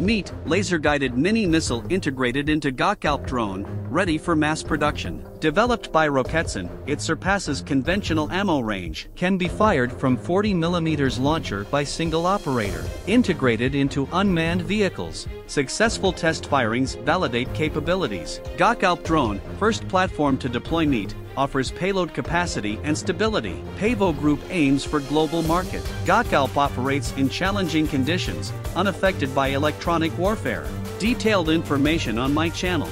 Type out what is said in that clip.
METE, laser-guided mini missile integrated into Gokalp drone, ready for mass production. Developed by Roketsan, it surpasses conventional ammo range, can be fired from 40mm launcher by single operator, integrated into unmanned vehicles. Successful test firings validate capabilities. Gokalp drone, first platform to deploy METE, offers payload capacity and stability. Pavo Group aims for global market. Gokalp operates in challenging conditions, unaffected by electronic warfare. Detailed information on my channel.